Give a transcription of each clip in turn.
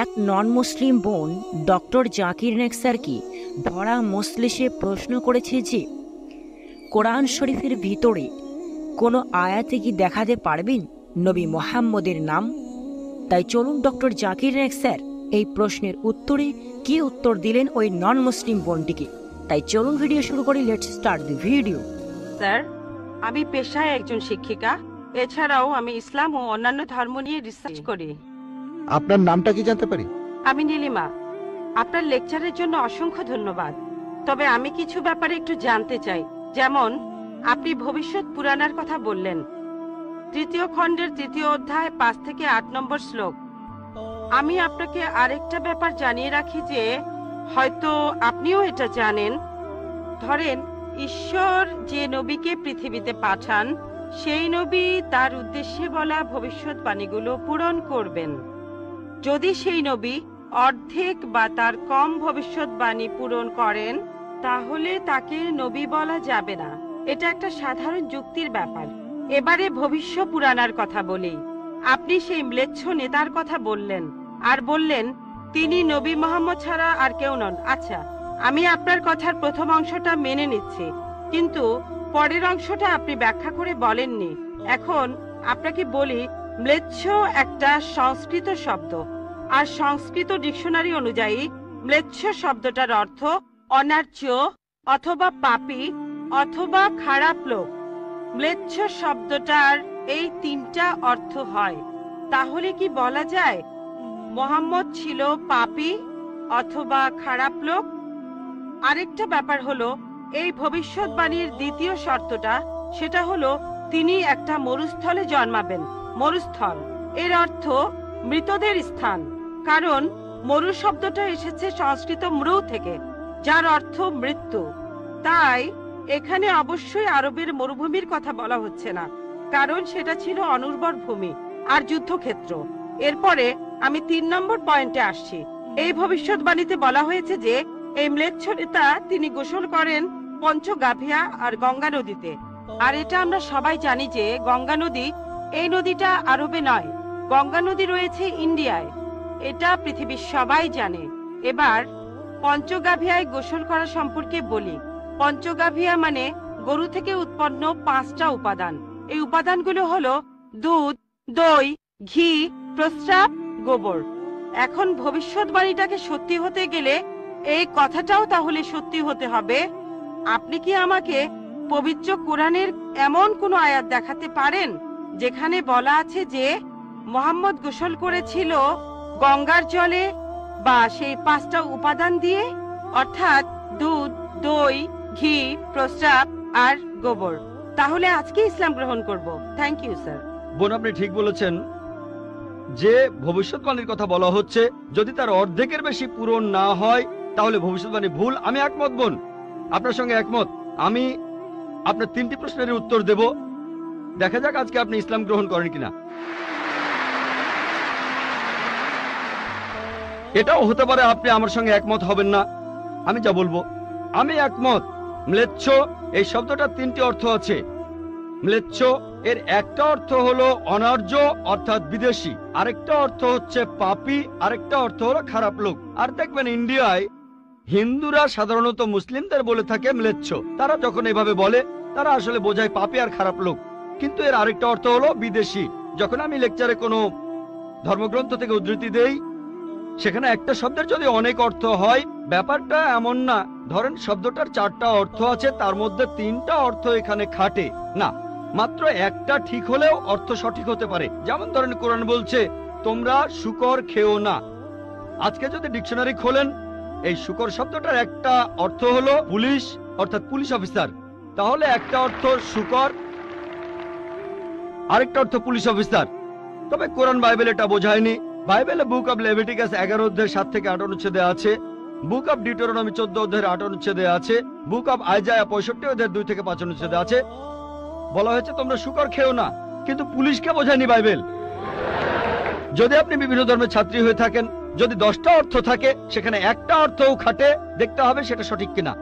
এক নন মুসলিম বোন, ডক্টর জাকির নেক স্যারকে ভরা মসলিসে প্রশ্ন করেছে যে, কোরআন শরীফের ভিতরে কোনো আয়াতে কি দেখাতে পারবেন নবী মোহাম্মদের নাম? তাই চলুন ডক্টর জাকির নায়ক স্যার এই প্রশ্নের উত্তরে কি উত্তর দিলেন ওই নন মুসলিম বোনটিকে। তাই চলুন ভিডিও শুরু করি let's start the video sir, আমি পেশায় একজন শিক্ষিকা, এছাড়াও আমি ইসলাম ও অন্যান্য ধর্ম নিয়ে রিসার্চ করি। আপনার নামটা কি জানতে পারি? আমি নীলিমা। আপনার লেকচারের জন্য অসংখ্য ধন্যবাদ। তবে আমি কিছু ব্যাপারে একটু জানতে চাই। যেমন, আপনি ভবিষ্যৎ পুরাণার কথা বললেন। তৃতীয় খণ্ডের তৃতীয় অধ্যায় পাঁচ থেকে আট নম্বর শ্লোক। আমি আপনাকে আরেকটা ব্যাপার জানিয়ে রাখি যে, হয়তো আপনিও এটা জানেন। ধরেন, ঈশ্বর যে নবীকে পৃথিবীতে পাঠান, সেই নবী তার উদ্দেশ্যে বলা ভবিষ্যৎবাণীগুলো পূরণ করবেন। যদি সেই নবী অর্ধেক বা তার কম ভবিষ্যৎবাণী পূরণ করেন, তাহলে তাকে নবী বলা যাবে না। এটা একটা সাধারণ যুক্তির ব্যাপার। এবারে ভবিষ্য পুরাণার কথা বলি। আপনি সেই ম্লেচ্ছ নেতার কথা বললেন, আর বললেন, তিনি নবী মোহাম্মদ ছাড়া আর কেউ নন। আচ্ছা আমি আপনার কথার প্রথম অংশটা মেনে নিচ্ছি। কিন্তু পরের অংশটা আপনি ব্যাখ্যা করে বলেননি। এখন আপনাকে বলি, ম্লেচ্ছ একটা সংস্কৃত শব্দ। আর সংস্কৃত ডিকশনারি অনুযায়ী ম্লেচ্ছ শব্দটার অর্থ অনার্য অথবা পাপি অথবা খারাপ লোক। ম্লেচ্ছ শব্দটার এই তিনটা অর্থ হয়। তাহলে কি বলা যায় মোহাম্মদ ছিল পাপি অথবা খারাপ লোক? আরেকটা ব্যাপার হলো, এই ভবিষ্যৎবাণীর দ্বিতীয় শর্তটা, সেটা হলো তিনি একটা মরুস্থলে জন্মাবেন, মরুস্থল। এর অর্থ মৃতদের স্থান। কারণ মরু শব্দটা এসেছে সংস্কৃত মৃউ থেকে, যার অর্থ মৃত্যু। তাই এখানে অবশ্যই আরবের মরুভূমির কথা বলা হচ্ছে না, কারণ সেটা ছিল অনুর্বর ভূমি আর যুদ্ধক্ষেত্র। এরপরে আমি তিন নম্বর পয়েন্টে আসছি। এই ভবিষ্যৎবাণীতে বলা হয়েছে যে, এই ম্লেচ্ছ তিনি গোসল করেন পঞ্চগাভিয়া আর গঙ্গা নদীতে। আর এটা আমরা সবাই জানি যে, গঙ্গা নদী এই নদীটা আরবে নয়, গঙ্গা নদী রয়েছে ইন্ডিয়ায়। এটা পৃথিবীর সবাই জানে। এবার পঞ্চগাভিয়ায় গোসল করা সম্পর্কে বলি। পঞ্চগাভিয়া মানে গরু থেকে উৎপন্ন পাঁচটা উপাদান। এই উপাদানগুলো হলো দুধ, দই, ঘি, প্রস্রাব, গোবর। এখন ভবিষ্যৎবাণীটাকে সত্যি হতে গেলে এই কথাটাও তাহলে সত্যি হতে হবে। আপনি কি আমাকে পবিত্র কোরআনের এমন কোন আয়াত দেখাতে পারেন? যেখানে বলা আছে যে, মোহাম্মদ গোসল করেছিল গঙ্গার জলে বা সেই পাঁচটা উপাদান দিয়ে, অর্থাৎ দুধ, দই, ঘি, প্রস্রাব আর গোবর। তাহলে আজকে ইসলাম গ্রহণ করব। থ্যাংক ইউ স্যার বোন, আপনি ঠিক বলেছেন যে ভবিষ্যৎবাণীর কথা বলা হচ্ছে, যদি তার অর্ধেকের বেশি পূরণ না হয়, তাহলে ভবিষ্যৎবাণী ভুল। আমি একমত, বোন। আপনার সঙ্গে একমত। আমি আপনার তিনটি প্রশ্নের উত্তর দেব। দেখা যাক আজকে আপনি ইসলাম গ্রহণ করেন কিনা। এটাও হতে পারে আপনি আমার সঙ্গে একমত হবেন না। আমি যা বলব, আমি একমত। ম্লেচ্ছ, এই শব্দটার তিনটি অর্থ আছে। ম্লেচ্ছ, এর একটা অর্থ হলো অনার্য, অর্থাৎ বিদেশি। আরেকটা অর্থ হচ্ছে পাপি, আরেকটা অর্থ হলো খারাপ লোক। আর দেখবেন ইন্ডিয়ায় হিন্দুরা সাধারণত মুসলিমদের বলে থাকে ম্লেচ্ছ। তারা যখন এভাবে বলে, তারা আসলে বোঝায় পাপি আর খারাপ লোক। কিন্তু এর আরেকটা অর্থ হলো বিদেশি। যখন আমি লেকচারে কোনো ধর্মগ্রন্থ থেকে উদ্ধৃতি দেই সেখানে একটা শব্দের যদি অনেক অর্থ হয়, ব্যাপারটা এমন না। ধরেন শব্দটার চারটা অর্থ আছে, তার মধ্যে তিনটা অর্থ এখানে খাটে। না, মাত্র একটা ঠিক হলেও অর্থ সঠিক হতে পারে। যেমন ধরেন কোরআন বলছে, তোমরা শুকর খেও না। আজকে যদি ডিকশনারি খোলেন, এই শুকর শব্দটার একটা অর্থ হলো পুলিশ, অর্থাৎ পুলিশ অফিসার। তাহলে একটা অর্থ শুকর, আরেকটা অর্থ পুলিশ অফিসার। তবে কোরআন বাইবেল এটা বোঝায়নি। বাইবেলে বুক অব লেভিটিকাস এগারো অধ্যায় সাত থেকে আট অনুচ্ছেদে আছে। বুক অব ডিটোরনমি চোদ্দ অধ্যায়ের আট অনুচ্ছেদে আছে। বুক অব আইজায়া পঁয়ষট্টি অধ্যায়ের দুই থেকে পাঁচ অনুচ্ছেদে আছে। বলা হয়েছে, তোমরা শুকর খেও না, কিন্তু পুলিশকে বোঝায়নি বাইবেল। যদি আপনি বিভিন্ন ধর্মের ছাত্রী হয়ে থাকেন, যদি দশটা অর্থ থাকে, সেখানে একটা অর্থও খাটে, দেখতে হবে সেটা সঠিক কিনা।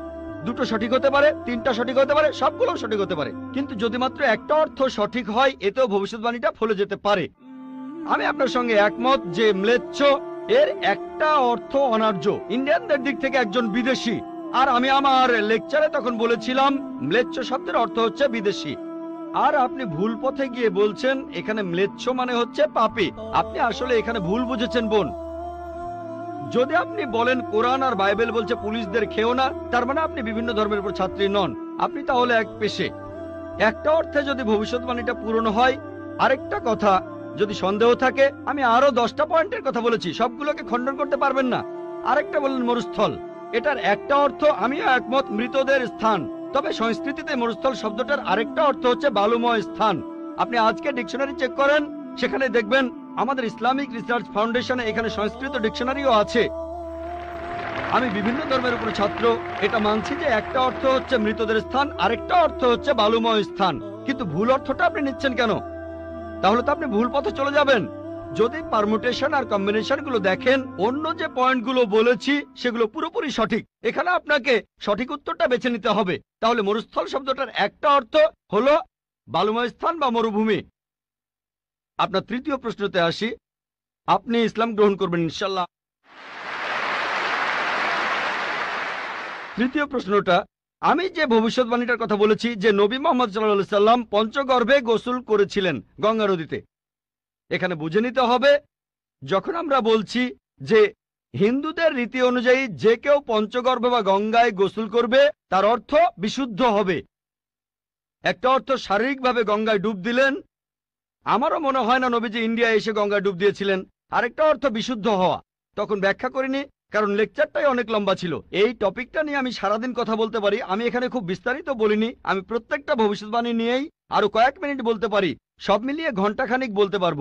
দুটো সঠিক হতে পারে, তিনটা সঠিক হতে পারে সবগুলো সঠিক হতে পারে। কিন্তু যদি মাত্র একটা অর্থ সঠিক হয়, এতেও ভবিষ্যৎবাণীটা ফলে যেতে পারে। আমি আপনার সঙ্গে একমত যে ম্লেচ্ছ এর একটা অর্থ অনার্য। ইন্ডিয়ানদের দিক থেকে একজন বিদেশি। আর আমি আমার লেকচারে তখন বলেছিলাম, ম্লেচ্ছ শব্দের অর্থ হচ্ছে বিদেশি। আর আপনি ভুল পথে গিয়ে বলছেন, এখানে ম্লেচ্ছ মানে হচ্ছে পাপি। আপনি আসলে এখানে ভুল বুঝেছেন, বোন। যদি আপনি বলেন কোরআন আর বাইবেল বলছে পুলিশদের খেও না, তার মানে আপনি বিভিন্ন ধর্মের উপর ছাত্রী নন। আপনি তাহলে এক পেশে। একটা অর্থে যদি ভবিষ্যৎবাণীটা পূরণ হয়, আরেকটা কথা যদি সন্দেহ থাকে, আমি আরও দশটা পয়েন্টের কথা বলেছি, সবগুলোকে খণ্ডন করতে পারবেন না। আরেকটা বললেন মরুস্থল। এটার একটা অর্থ, আমিও একমত, মৃতদের স্থান। তবে সংস্কৃতিতে মরুস্থল শব্দটার আরেকটা অর্থ হচ্ছে বালুময় স্থান। আপনি আজকে ডিকশনারি চেক করেন, সেখানে দেখবেন আমাদের ইসলামিক রিসার্চ ফাউন্ডেশনে এখানে সংস্কৃত ডিকশনারিও আছে। আমি বিভিন্ন ধর্মের উপর ছাত্র, এটা মানছি যে একটা অর্থ হচ্ছে মৃতদের স্থান, আরেকটা অর্থ হচ্ছে বালুময় স্থান। কিন্তু ভুল অর্থটা আপনি নিচ্ছেন কেন? তাহলে তো আপনি ভুল পথে চলে যাবেন। যদি পারমুটেশন আর কম্বিনেশনগুলো দেখেন, অন্য যে পয়েন্টগুলো বলেছি, সেগুলো পুরোপুরি সঠিক। এখানে আপনাকে সঠিক উত্তরটা বেছে নিতে হবে। তাহলে মরুস্থল শব্দটার একটা অর্থ হলো বালুময় স্থান বা মরুভূমি। আপনার তৃতীয় প্রশ্নতে আসি। আপনি ইসলাম গ্রহণ করবেন ইনশাল্লাহ তৃতীয় প্রশ্নটা আমি যে ভবিষ্যৎবাণীটার কথা বলেছি যে নবী মোহাম্মদ সাল্লাহ সাল্লাম পঞ্চগর্ভে গোসল করেছিলেন গঙ্গা নদীতে। এখানে বুঝে নিতে হবে, যখন আমরা বলছি যে হিন্দুদের রীতি অনুযায়ী যে কেউ পঞ্চগর্ভে বা গঙ্গায় গোসল করবে, তার অর্থ বিশুদ্ধ হবে। একটা অর্থ শারীরিকভাবে গঙ্গায় ডুব দিলেন। আমারও মনে হয় না নবীজি ইন্ডিয়া এসে গঙ্গায় ডুব দিয়েছিলেন। আরেকটা অর্থ বিশুদ্ধ হওয়া। তখন ব্যাখ্যা করিনি কারণ লেকচারটাই অনেক লম্বা ছিল। এই টপিকটা নিয়ে আমি সারাদিন কথা বলতে পারি, আমি এখানে খুব বিস্তারিত বলিনি, আমি প্রত্যেকটা ভবিষ্যৎবাণী নিয়েই আরও কয়েক মিনিট বলতে পারি, সব মিলিয়ে ঘন্টাখানিক বলতে পারব।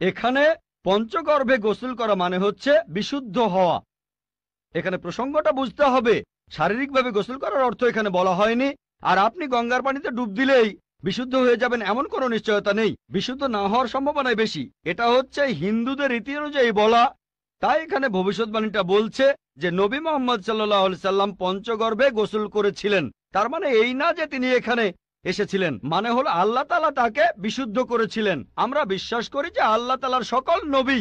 এখানে পঞ্চগর্ভে গোসল করা মানে হচ্ছে বিশুদ্ধ হওয়া। এখানে প্রসঙ্গটা বুঝতে হবে, শারীরিকভাবে গোসল করার অর্থ এখানে বলা হয়নি, আর আপনি গঙ্গার পানিতে ডুব দিলেই বিশুদ্ধ হয়ে যাবেন এমন কোনো নিশ্চয়তা নেই, বিশুদ্ধ না হওয়ার সম্ভাবনাই বেশি। এটা হচ্ছে হিন্দুদের রীতি অনুযায়ী বলা তাই এখানে ভবিষ্যৎবাণীটা বলছে যে নবী মোহাম্মদ সাল্লাহ সাল্লাম পঞ্চগর্ভে গোসল করেছিলেন। তার মানে এই না যে তিনি এখানে এসেছিলেন মানে হলো আল্লাহ তালা তাকে বিশুদ্ধ করেছিলেন। আমরা বিশ্বাস করি যে আল্লাহ তালার সকল নবী,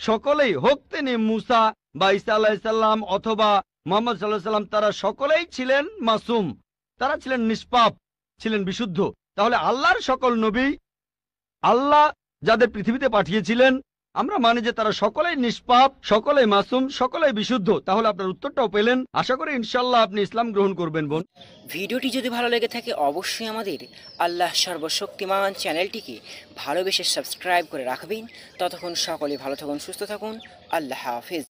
সকলেই হোক তিনি মুসা বা ইসা আল্লাহিসাল্লাম অথবা মোহাম্মদ সাল্লাহ সাল্লাম, তারা সকলেই ছিলেন মাসুম। তারা ছিলেন নিষ্পাপ, ছিলেন বিশুদ্ধ। তাহলে আল্লাহর সকল নবী, আল্লাহ যাদের পৃথিবীতে পাঠিয়েছিলেন আমরা মানে যে তারা সকলেই নিষ্পাপ, সকলেই মাসুম, সকলেই বিশুদ্ধ। তাহলে আপনার উত্তরটাও পেলেন। আশা করি ইনশাল্লাহ আপনি ইসলাম গ্রহণ করবেন, বোন। ভিডিওটি যদি ভালো লেগে থাকে, অবশ্যই আমাদের আল্লাহ সর্বশক্তিমান চ্যানেলটিকে ভালোবেসে সাবস্ক্রাইব করে রাখবেন। ততক্ষণ সকলে ভালো থাকুন, সুস্থ থাকুন। আল্লাহ হাফিজ।